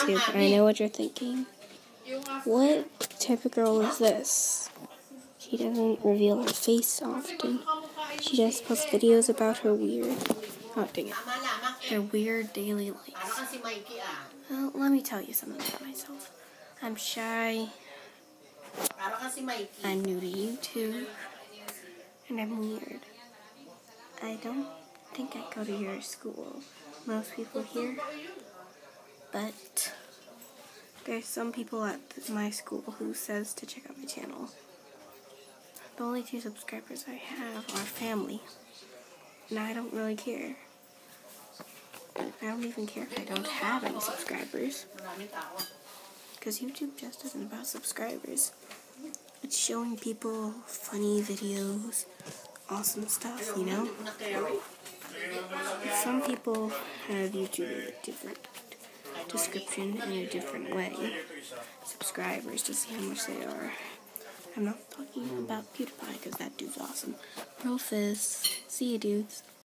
YouTube. I know what you're thinking. What type of girl is this? She doesn't reveal her face often. She just posts videos about her weird, oh dang it, her weird daily life. Well, let me tell you something about myself. I'm shy. I'm new to YouTube. And I'm weird. I don't think I go to your school. Most people here. But there's some people at my school who says to check out my channel. The only two subscribers I have are family. And I don't really care. I don't even care if I don't have any subscribers. Because YouTube just isn't about subscribers. It's showing people funny videos, awesome stuff, you know? Some people have YouTube different description in a different way. Subscribers to see how much they are. I'm not talking about PewDiePie because that dude's awesome. Real See you dudes.